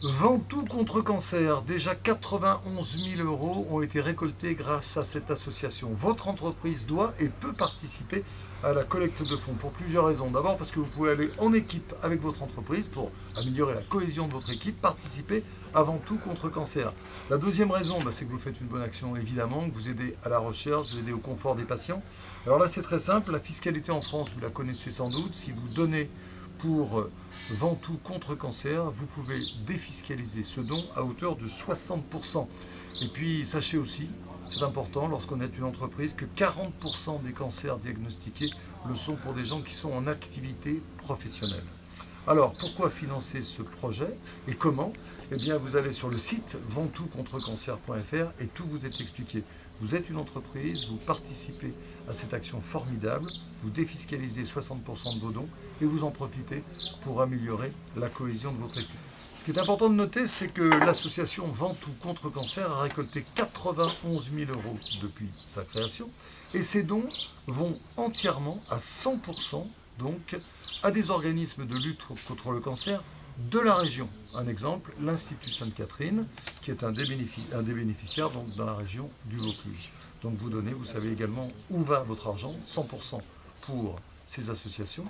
Ventoux contre cancer, déjà 91 000 euros ont été récoltés grâce à cette association. Votre entreprise doit et peut participer à la collecte de fonds pour plusieurs raisons. D'abord parce que vous pouvez aller en équipe avec votre entreprise pour améliorer la cohésion de votre équipe, participer avant tout contre cancer. La deuxième raison, bah, c'est que vous faites une bonne action évidemment, que vous aidez à la recherche, vous aidez au confort des patients. Alors là c'est très simple, la fiscalité en France, vous la connaissez sans doute, si vous donnez pour euh, Ventoux contre cancer, vous pouvez défiscaliser ce don à hauteur de 60%. Et puis sachez aussi, c'est important lorsqu'on est une entreprise, que 40% des cancers diagnostiqués le sont pour des gens qui sont en activité professionnelle. Alors pourquoi financer ce projet et comment? Eh bien vous allez sur le site ventouxcontrecancer.fr et tout vous est expliqué. Vous êtes une entreprise, vous participez à cette action formidable, vous défiscalisez 60% de vos dons et vous en profitez pour améliorer la cohésion de votre équipe. Ce qui est important de noter, c'est que l'association Ventoux contre cancer a récolté 91 000 euros depuis sa création et ces dons vont entièrement à 100% donc à des organismes de lutte contre le cancer de la région. Un exemple, l'Institut Sainte-Catherine, qui est un des, bénéficiaires dans la région du Vaucluse. Donc vous donnez, vous savez également où va votre argent, 100% pour ces associations.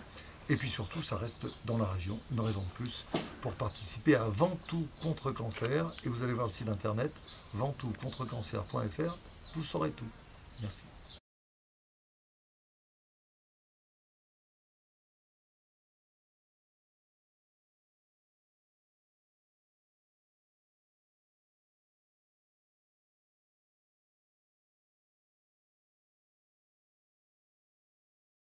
Et puis surtout, ça reste dans la région, une raison de plus pour participer à Ventoux contre cancer. Et vous allez voir le site internet ventouxcontrecancer.fr, vous saurez tout. Merci.